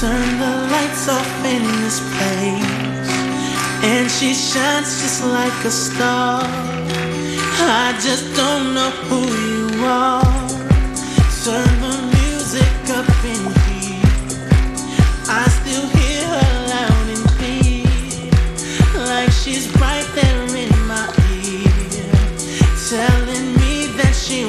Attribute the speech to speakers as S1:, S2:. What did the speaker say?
S1: turn the lights off in this place. And she shines just like a star. I just don't know who you are. Turn the music up in here. I still hear her loud and clear. Like she's right there in my ear. Telling me that she